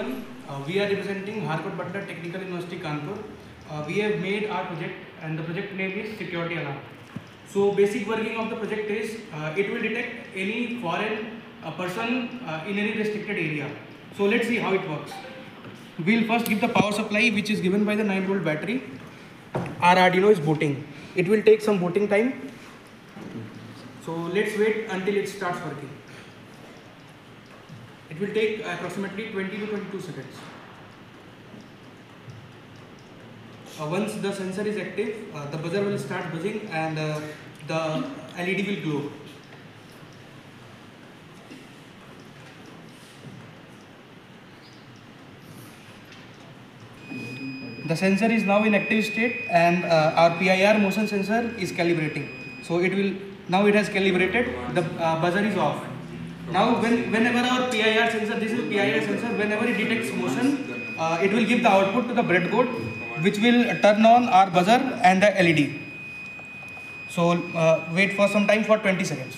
everyone. Uh, we are representing Harcourt Butler Technical University Kanpur. Uh, we have made our project and the project name is Security Alarm. So basic working of the project is uh, it will detect any foreign uh, person uh, in any restricted area. So let's see how it works. We'll first give the power supply which is given by the 9 volt battery. Our Arduino is booting. It will take some booting time. So let's wait until it starts working. It will take approximately 20 to 22 seconds. Uh, once the sensor is active, uh, the buzzer will start buzzing and uh, the LED will glow. The sensor is now in active state and uh, our PIR motion sensor is calibrating. So it will, now it has calibrated, the uh, buzzer is off. Now when, whenever our PIR sensor, this is PIR sensor, whenever it detects motion, uh, it will give the output to the breadboard which will turn on our buzzer and the LED. So uh, wait for some time for 20 seconds.